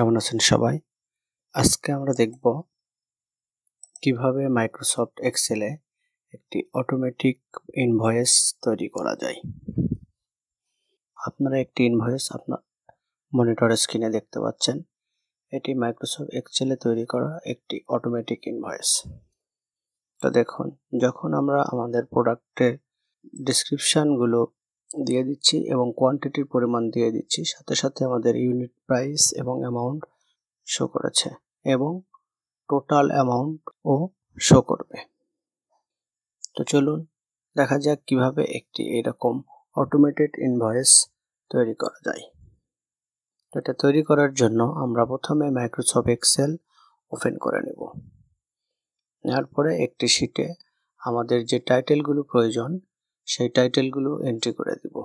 কেমন আছেন সবাই? আজকে আমরা দেখব কীভাবে মাইক্রোসফট এক্সেলে একটি অটোমেটিক ইনভয়েস তৈরি করা যায়। আপনারা একটি ইনভয়েস আপনার মনিটর স্ক্রিনে দেখতে পাচ্ছেন। এটি মাইক্রোসফট এক্সেলে তৈরি করা একটি অটোমেটিক ইনভয়েস তো দেখুন, যখন আমরা আমাদের প্রোডাক্টের ডিসক্রিপশানগুলো দিয়ে দিচ্ছি এবং কোয়ান্টিটির পরিমাণ দিয়ে দিচ্ছি। সাথে সাথে আমাদের ইউনিট প্রাইস এবং অ্যামাউন্ট শো করেছে এবং টোটাল অ্যামাউন্টও শো করবে। তো চলুন দেখা যাক কীভাবে একটি এরকম অটোমেটেড ইনভয়েস তৈরি করা যায়। তো এটা তৈরি করার জন্য আমরা প্রথমে মাইক্রোসফট এক্সেল ওপেন করে নেব। নেওয়ার পরে একটি শিটে আমাদের যে টাইটেলগুলো প্রয়োজন সেই টাইটেলগুলো এন্ট্রি করে দিব।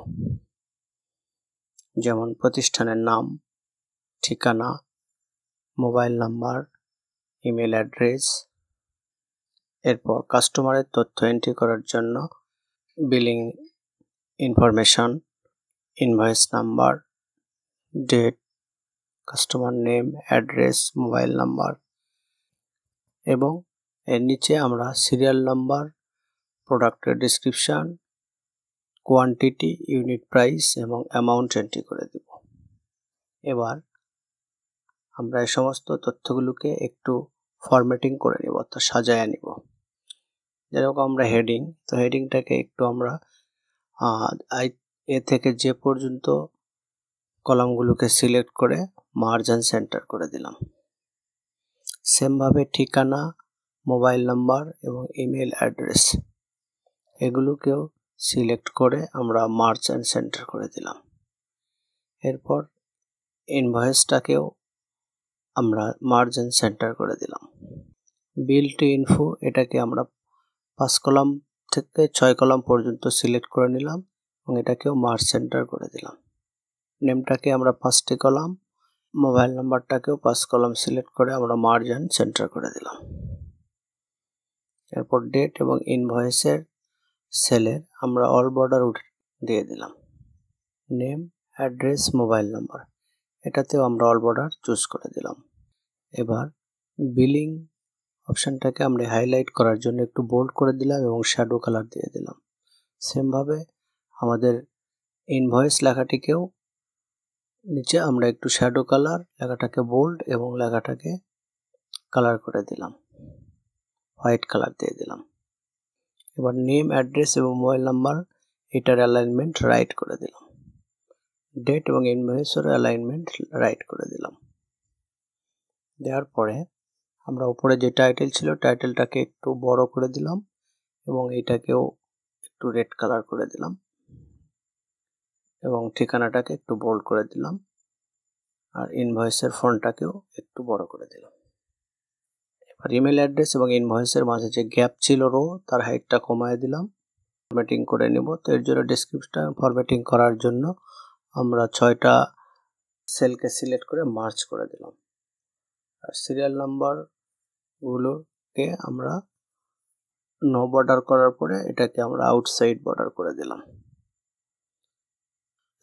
যেমন প্রতিষ্ঠানের নাম, ঠিকানা, মোবাইল নাম্বার ইমেল অ্যাড্রেস এরপর কাস্টমারের তথ্য এন্ট্রি করার জন্য billing information invoice number date customer name address mobile number এবং এর নিচে আমরা সিরিয়াল নাম্বার প্রোডাক্টের ডিসক্রিপশান কোয়ান্টিটি ইউনিট প্রাইস এবং অ্যামাউন্ট এন্ট্রি করে দেব। এবার আমরা এই সমস্ত তথ্যগুলোকে একটু ফরম্যাটিং করে নিব অর্থাৎ সাজায় নিব। যেরকম আমরা হেডিং তো হেডিংটাকে একটু আমরা আই, এ থেকে যে পর্যন্ত কলামগুলোকে সিলেক্ট করে মার্জান সেন্টার করে দিলাম। সেমভাবে ঠিকানা মোবাইল নাম্বার এবং ইমেল অ্যাড্রেস এগুলোকেও সিলেক্ট করে আমরা মার্চ অ্যান্ড সেন্টার করে দিলাম। এরপর ইনভয়েসটাকেও আমরা মার্চ অ্যান্ড সেন্টার করে দিলাম। বিল টু ইনফো এটাকে আমরা পাঁচ কলাম থেকে ছয় কলাম পর্যন্ত সিলেক্ট করে নিলাম এবং এটাকেও মার্চ সেন্টার করে দিলাম। নেমটাকে আমরা পাঁচটি কলাম, মোবাইল নাম্বারটাকেও পাঁচ কলাম সিলেক্ট করে আমরা মার্জ অ্যান্ড সেন্টার করে দিলাম। এরপর ডেট এবং ইনভয়েসের সেলের আমরা অল বর্ডার উঠে দিয়ে দিলাম। নেম অ্যাড্রেস মোবাইল নাম্বার এটাতেও আমরা অল বর্ডার চুজ করে দিলাম। এবার বিলিং অপশানটাকে আমরা হাইলাইট করার জন্য একটু বোল্ড করে দিলাম এবং শ্যাডো কালার দিয়ে দিলাম। সেমভাবে আমাদের ইনভয়েস লেখাটিকেও নিচে আমরা একটু শ্যাডো কালার লেখাটাকে বোল্ড এবং লেখাটাকে কালার করে দিলাম। হোয়াইট কালার দিয়ে দিলাম। এবার নেম অ্যাড্রেস এবং মোবাইল নাম্বার এটার অ্যালাইনমেন্ট রাইট করে দিলাম। ডেট এবং ইনভয়েসের অ্যালাইনমেন্ট রাইট করে দিলাম। দেওয়ার পরে আমরা উপরে যে টাইটেল ছিল টাইটেলটাকে একটু বড় করে দিলাম এবং এটাকেও একটু রেড কালার করে দিলাম এবং ঠিকানাটাকে একটু বোল্ড করে দিলাম। আর ইনভয়েসের ফোনটাকেও একটু বড় করে দিলাম। এবার ইমেল অ্যাড্রেস এবং ইনভয়েসের মাঝে যে গ্যাপ ছিল রো তার হাইটটা কমায় দিলাম। ফরম্যাটিং করে নেব। তো এর জন্য ডিসক্রিপশন ফরম্যাটিং করার জন্য আমরা ছয়টা সেলকে সিলেক্ট করে মার্চ করে দিলাম। আর সিরিয়াল নাম্বারগুলোকে আমরা নো বর্ডার করার পরে এটাকে আমরা আউটসাইড বর্ডার করে দিলাম।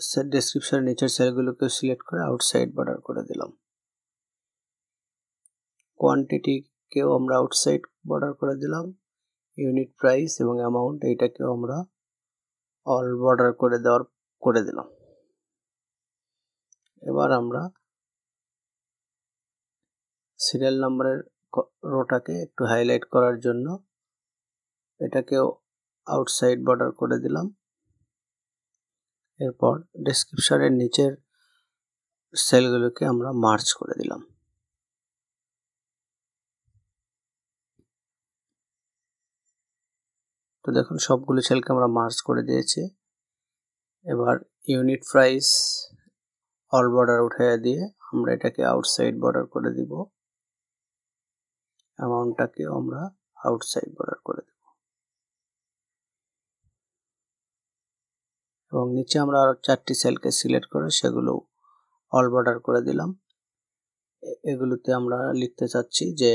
সেট ডেসক্রিপশনের নিচের সেলগুলোকে সিলেক্ট করে আউটসাইড বর্ডার করে দিলাম। কোয়ান্টিটিকেও আমরা আউটসাইড বর্ডার করে দিলাম। ইউনিট প্রাইস এবং অ্যামাউন্ট এইটাকেও আমরা অল বর্ডার করে দেওয়ার, করে দিলাম। এবার আমরা সিরিয়াল নাম্বারের রোটাকে একটু হাইলাইট করার জন্য এটাকেও আউটসাইড বর্ডার করে দিলাম। এরপর ডেসক্রিপশনের নিচের সেলগুলোকে আমরা মার্চ করে দিলাম। তো দেখুন, সবগুলো সেলকে আমরা মার্চ করে দিয়েছি। এবার ইউনিট প্রাইস অল বর্ডার উঠে দিয়ে আমরা এটাকে আউটসাইড বর্ডার করে দিব। অ্যামাউন্টটাকে আমরা আউটসাইড বর্ডার করে দেব। এবং নিচে আমরা আরও চারটি সেলকে সিলেক্ট করে সেগুলো অল বর্ডার করে দিলাম। এগুলোতে আমরা লিখতে চাচ্ছি যে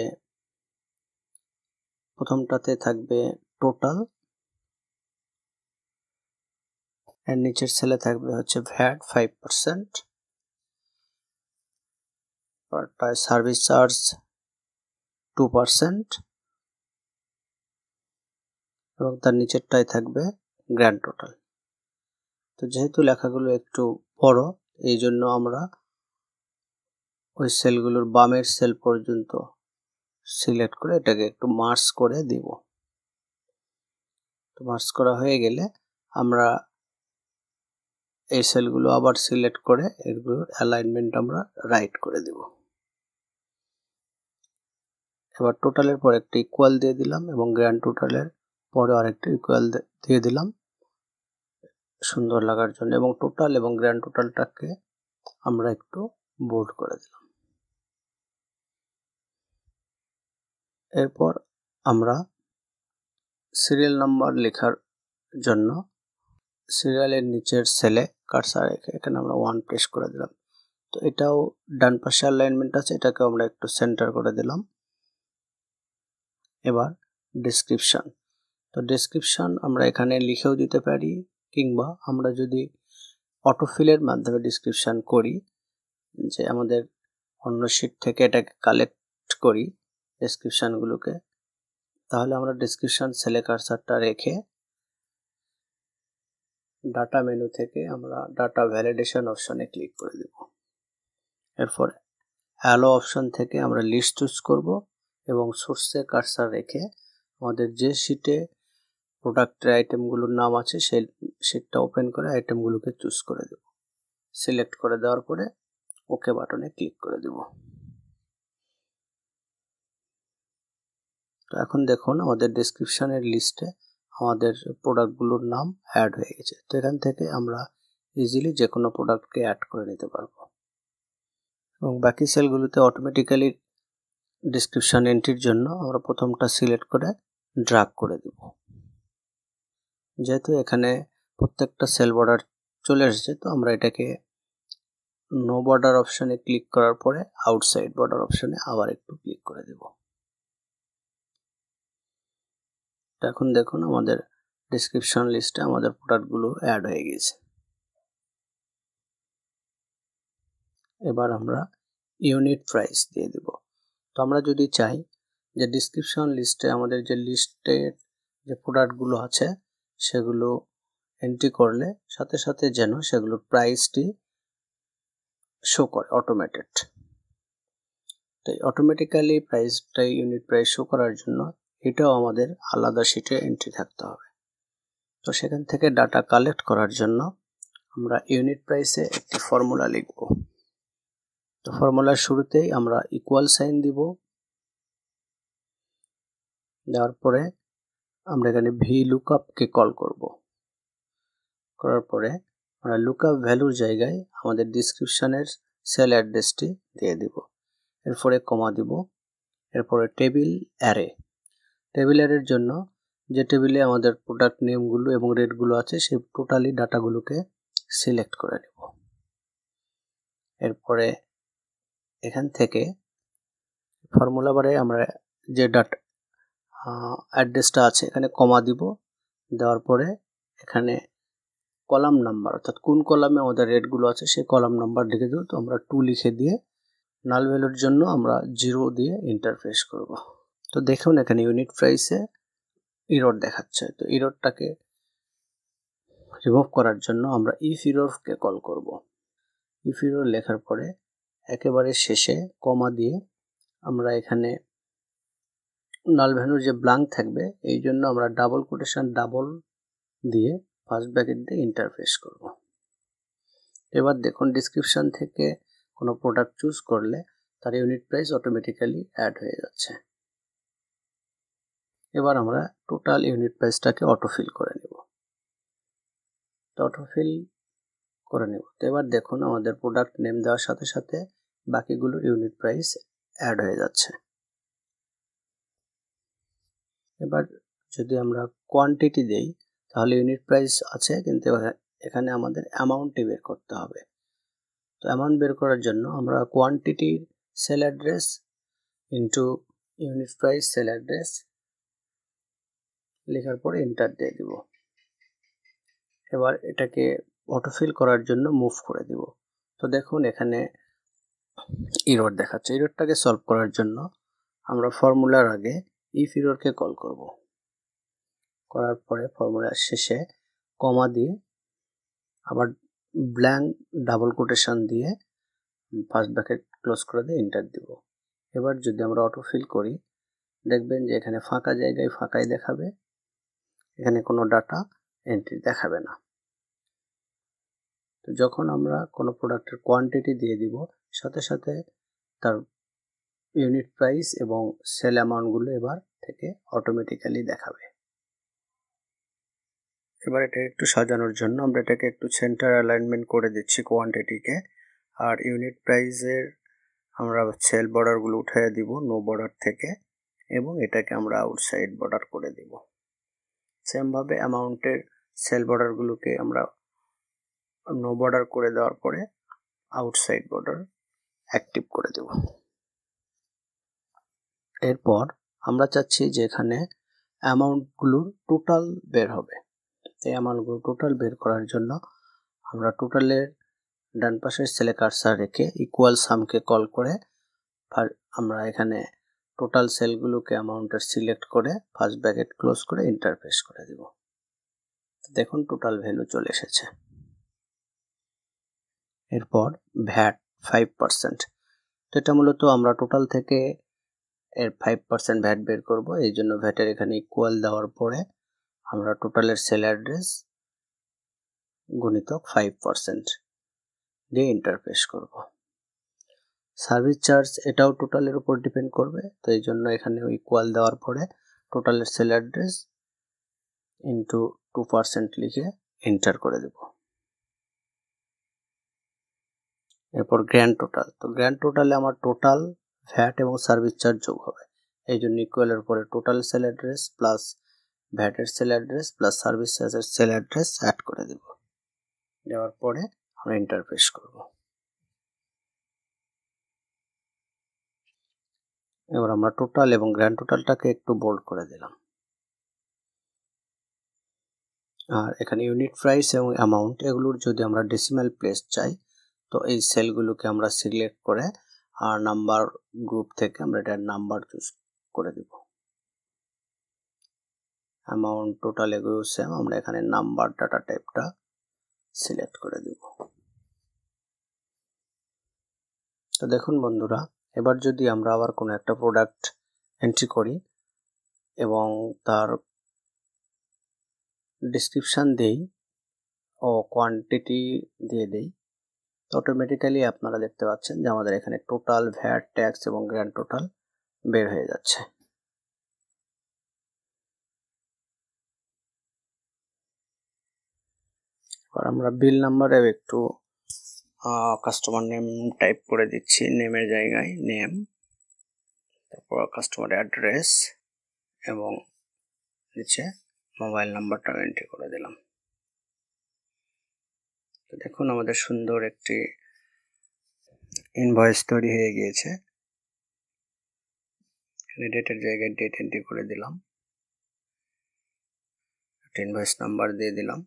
প্রথমটাতে থাকবে টোটাল। এর নিচের সেলে থাকবে হচ্ছে VAT five percent service charge two percent এবং তার নিচেরটাই থাকবে গ্র্যান্ড টোটাল তো যেহেতু লেখাগুলো একটু বড়, এই জন্য আমরা ওই সেলগুলোর বামের সেল পর্যন্ত সিলেক্ট করে এটাকে একটু মার্স করে দিব। তো মার্স করা হয়ে গেলে আমরা এই সেলগুলো আবার সিলেক্ট করে এগুলোর অ্যালাইনমেন্ট আমরা রাইট করে দেব। এবার টোটালের পর একটা ইকুয়াল দিয়ে দিলাম এবং গ্র্যান্ড টোটালের পরে আরেকটা ইকুয়াল দিয়ে দিলাম সুন্দর লাগার জন্য এবং টোটাল এবং গ্র্যান্ড টোটালটাকে আমরা একটু বোল্ড করে দিলাম। এরপর আমরা সিরিয়াল নাম্বার লেখার জন্য সিরিয়ালের নিচের সেলে কারসার রেখে এখানে আমরা ওয়ান প্রেস করে দিলাম। তো এটাও ডান পাশে অ্যালাইনমেন্ট আছে এটাকে আমরা একটু সেন্টার করে দিলাম। এবার ডিসক্রিপশন তো ডিসক্রিপশন আমরা এখানে লিখেও দিতে পারি, কিংবা আমরা যদি অটোফিলের মাধ্যমে ডিসক্রিপশন করি, যে আমাদের অন্য শিট থেকে এটাকে কালেক্ট করি ডেসক্রিপশানগুলোকে তাহলে আমরা ডেসক্রিপশান সেলে কারসারটা রেখে ডাটা মেনু থেকে আমরা ডাটা ভ্যালিডেশন অপশনে ক্লিক করে দেব। এরপর অ্যালো অপশন থেকে আমরা লিস্ট চুজ করব এবং সোর্সে কারসার রেখে আমাদের যে শিটে প্রোডাক্টের আইটেমগুলোর নাম আছে সেই শিটটা ওপেন করে আইটেমগুলোকে চুজ করে দেব। সিলেক্ট করে দেওয়ার পরে ওকে বাটনে ক্লিক করে দেব। তো এখন দেখুন আমাদের ডিসক্রিপশনের লিস্টে আমাদের প্রোডাক্টগুলোর নাম অ্যাড হয়ে গেছে। তো এখান থেকে আমরা ইজিলি যে কোনো প্রোডাক্টকে অ্যাড করে নিতে পারব। এবং বাকি সেলগুলোতে অটোমেটিক্যালি ডিসক্রিপশন এন্ট্রির জন্য আমরা প্রথমটা সিলেক্ট করে ড্রাগ করে দেব। যেহেতু এখানে প্রত্যেকটা সেল বর্ডার চলে এসেছে, তো আমরা এটাকে নো বর্ডার অপশানে ক্লিক করার পরে আউটসাইড বর্ডার অপশানে আবার একটু ক্লিক করে দেব। এখন দেখুন আমাদের ডিসক্রিপশন লিস্টে আমাদের প্রোডাক্টগুলো অ্যাড হয়ে গেছে। এবার আমরা ইউনিট প্রাইস দিয়ে দেব। তো আমরা যদি চাই যে ডিসক্রিপশন লিস্টে আমাদের যে লিস্টের যে প্রোডাক্টগুলো আছে, সেগুলো এন্ট্রি করলে সাথে সাথে যেন সেগুলোর প্রাইসটি শো করে অটোমেটেড তাই অটোমেটিক্যালি প্রাইসটাই ইউনিট প্রাইস শো করার জন্য এটাও আমাদের আলাদা শিটে এন্ট্রি থাকতে হবে। তো সেখান থেকে ডাটা কালেক্ট করার জন্য আমরা ইউনিট প্রাইসে একটি ফর্মুলা লিখব। তো ফর্মুলার শুরুতেই আমরা ইকুয়াল সাইন দিব। দেওয়ার পরে আমরা এখানে ভি লুকআপকে কল করব। করার পরে আমরা লুকআপ ভ্যালুর জায়গায় আমাদের ডিসক্রিপশানের সেল অ্যাড্রেসটি দিয়ে দিব। এরপরে কমা দিব। এরপরে টেবিল অ্যারে টেবিল অ্যারের জন্য যে টেবিলে আমাদের প্রোডাক্ট নেমগুলো এবং রেটগুলো আছে, সেই টোটালি ডাটাগুলোকে সিলেক্ট করে নেব। এরপরে এখান থেকে ফর্মুলা বারে আমরা যে ডাটা অ্যাড্রেসটা আছে, এখানে কমা দিব। দেওয়ার পরে এখানে কলাম নাম্বার অর্থাৎ কোন কলামে আমাদের রেটগুলো আছে, সেই কলাম নাম্বার লিখে দেবো। তো আমরা টু লিখে দিয়ে নাল ভ্যালুর জন্য আমরা জিরো দিয়ে ইন্টারফেস করব। তো দেখুন এখানে ইউনিট প্রাইসে ইরোড দেখাচ্ছে। তো ইরোডটাকে রিমুভ করার জন্য আমরা ইফ ইরোরকে কল করব। ইফ ইরোর লেখার পরে একেবারে শেষে কমা দিয়ে আমরা এখানে নাল ভ্যালুর যে ব্লাঙ্ক থাকবে, এই জন্য আমরা ডাবল কোটেশন ডাবল দিয়ে ফার্স্ট ব্র্যাকেট দিয়ে ইন্টারফেস করব। এবার দেখুন ডিসক্রিপশন থেকে কোনো প্রোডাক্ট চুজ করলে তার ইউনিট প্রাইস অটোমেটিক্যালি অ্যাড হয়ে যাচ্ছে। এবার আমরা টোটাল ইউনিট প্রাইসটাকে অটোফিল করে নেব। তো অটোফিল করে নেব। তো এবার দেখুন আমাদের প্রোডাক্ট নেম দেওয়ার সাথে সাথে বাকিগুলোর ইউনিট প্রাইস অ্যাড হয়ে যাচ্ছে। এবার যদি আমরা কোয়ান্টিটি দেই, তাহলে ইউনিট প্রাইস আছে, কিন্তু এখানে আমাদের অ্যামাউন্টটি বের করতে হবে। তো অ্যামাউন্ট বের করার জন্য আমরা কোয়ান্টিটির cell address into unit price cell address লেখার পরে এন্টার দিয়ে দিব। এবার এটাকে অটোফিল করার জন্য মুভ করে দিব। তো দেখুন এখানে ইরোড দেখাচ্ছে। ইরোডটাকে সলভ করার জন্য আমরা ফর্মুলার আগে ইফ ইরোডকে কল করব। করার পরে ফর্মুলার শেষে কমা দিয়ে আবার ব্ল্যাঙ্ক ডাবল কোটেশন দিয়ে ফার্স্ট ব্র্যাকেট ক্লোজ করে দিয়ে এন্টার দিব। এবার যদি আমরা অটো ফিল করি, দেখবেন যে এখানে ফাঁকা জায়গায় ফাঁকাই দেখাবে। এখানে কোনো ডাটা এন্ট্রি দেখাবে না। তো যখন আমরা কোনো প্রোডাক্টের কোয়ান্টিটি দিয়ে দিব, সাথে সাথে তার ইউনিট প্রাইস এবং সেল অ্যামাউন্টগুলো এবার থেকে অটোমেটিক্যালি দেখাবে। এবার এটা একটু সাজানোর জন্য আমরা এটাকে একটু সেন্টার অ্যালাইনমেন্ট করে দিচ্ছি কোয়ান্টিটিকে আর ইউনিট প্রাইসের আমরা সেল বর্ডারগুলো উঠিয়ে দিব নো বর্ডার থেকে এবং এটাকে আমরা আউটসাইড বর্ডার করে দিব। সেমভাবে অ্যামাউন্টের সেল বর্ডারগুলোকে আমরা নো বর্ডার করে দেওয়ার পরে আউটসাইড বর্ডার অ্যাক্টিভ করে দেব। এরপর আমরা চাচ্ছি যে এখানে অ্যামাউন্টগুলোর টোটাল বের হবে। এই অ্যামাউন্টগুলো টোটাল বের করার জন্য আমরা টোটালের ডান পাশের সেলে কারসার রেখে ইকুয়াল সামকে কল করে আমরা এখানে টোটাল সেলগুলোকে অ্যামাউন্টের সিলেক্ট করে ফার্স্ট ব্র্যাকেট ক্লোজ করে ইন্টারফেস করে দেব। দেখুন টোটাল ভ্যালু চলে এসেছে। এরপর ভ্যাট ফাইভ পার্সেন্ট তো এটা মূলত আমরা টোটাল থেকে এর ফাইভ পার্সেন্ট ভ্যাট বের করব। এই জন্য ভ্যাটের এখানে ইকুয়াল দেওয়ার পরে আমরা টোটালের সেল অ্যাড্রেস গুণিতক ফাইভ পার্সেন্ট দিয়ে ইন্টারফেস করব। সার্ভিস চার্জ এটাও টোটালের উপর ডিপেন্ড করবে, তো এই জন্য এখানে ইকুয়াল দেওয়ার পরে টোটালের cell address into two percent লিখে এন্টার করে দেব। এরপর গ্র্যান্ড টোটাল তো গ্র্যান্ড টোটালে আমার টোটাল ভ্যাট এবং সার্ভিস চার্জ যোগ হবে। এই জন্য ইকুয়ালের পরে টোটাল সেল অ্যাড্রেস প্লাস ভ্যাটের সেল অ্যাড্রেস প্লাস সার্ভিস চার্জের সেল অ্যাড্রেস অ্যাড করে দেব। দেওয়ার পরে আমরা ইন্টারফেস করব। এবার আমরা টোটাল এবং গ্র্যান্ড টোটালটাকে একটু বোল্ড করে দিলাম। আর এখানে ইউনিট প্রাইস এবং অ্যামাউন্ট এগুলোর যদি আমরা ডেসিমাল প্লেস চাই, তো এই সেলগুলোকে আমরা সিলেক্ট করে আর নাম্বার গ্রুপ থেকে আমরা এটার নাম্বার চুজ করে দেব। অ্যামাউন্ট টোটাল এগুলো সেম আমরা এখানে নাম্বার ডাটা টাইপটা সিলেক্ট করে দিব। তো দেখুন বন্ধুরা এবার যদি আমরা আবার কোনো একটা প্রোডাক্ট এন্ট্রি করি এবং তার ডিসক্রিপশান দেই ও কোয়ান্টিটি দিয়ে দেই অটোমেটিক্যালি আপনারা দেখতে পাচ্ছেন যে আমাদের এখানে টোটাল ভ্যাট ট্যাক্স এবং গ্র্যান্ড টোটাল বের হয়ে যাচ্ছে। এবার আমরা বিল নাম্বারে একটু কাস্টমার নেম টাইপ করে দিচ্ছি নেমের জায়গায় নেম তারপর কাস্টমার অ্যাড্রেস এবং নিচে মোবাইল নাম্বারটা এন্ট্রি করে দিলাম। তো দেখুন, আমাদের সুন্দর একটি ইনভয়েস তৈরি হয়ে গিয়েছে। এখানে ডেটের জায়গায় ডেট এন্ট্রি করে দিলাম। একটা ইনভয়েস নাম্বার দিয়ে দিলাম।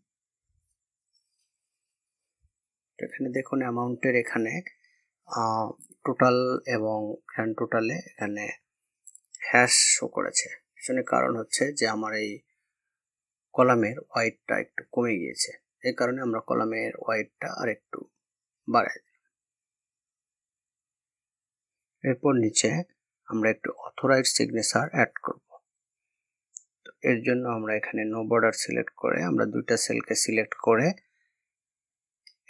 এখানে দেখুন অ্যামাউন্টের এখানে টোটাল এবং গ্র্যান্ড টোটালে এখানে হ্যাশ শো করেছে। পিছনে কারণ হচ্ছে যে আমার এই কলামের ওয়াইটটা একটু কমে গিয়েছে। এই কারণে আমরা কলামের ওয়াইটটা আর একটু বাড়াই এরপর নিচে আমরা একটু অথরাইজ সিগনেচার অ্যাড করব। এর জন্য আমরা এখানে নো বর্ডার সিলেক্ট করে আমরা দুইটা সেলকে সিলেক্ট করে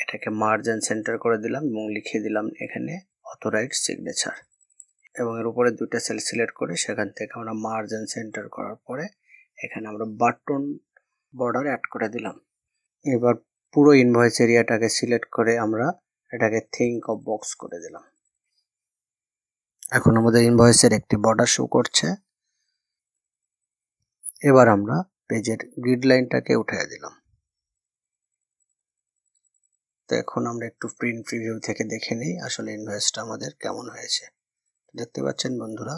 এটাকে মার্জিন সেন্টার করে দিলাম এবং লিখে দিলাম এখানে অথরাইজ সিগনেচার এবং এর উপরে দুইটা সেল সিলেক্ট করে সেখান থেকে আমরা মার্জিন সেন্টার করার পরে এখানে আমরা বাটন বর্ডার অ্যাড করে দিলাম। এবার পুরো ইনভয়েস এরিয়াটাকে সিলেক্ট করে আমরা এটাকে থিঙ্ক অফ বক্স করে দিলাম। এখন আমাদের ইনভয়েসের একটি বর্ডার শো করছে। এবার আমরা পেজের গ্রিড লাইনটাকে উঠিয়ে দিলাম। তো এখন আমরা একটু প্রিন্ট প্রিভিউ থেকে দেখে নিই আসলে ইনভয়েসটা আমাদের কেমন হয়েছে। দেখতে পাচ্ছেন বন্ধুরা,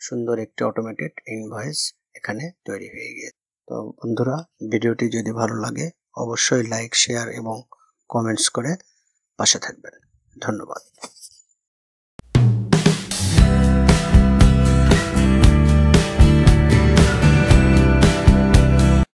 সুন্দর একটি অটোমেটেড ইনভয়েস এখানে তৈরি হয়ে গিয়েছে। তো বন্ধুরা, ভিডিওটি যদি ভালো লাগে, অবশ্যই লাইক শেয়ার এবং কমেন্টস করে পাশে থাকবেন। ধন্যবাদ।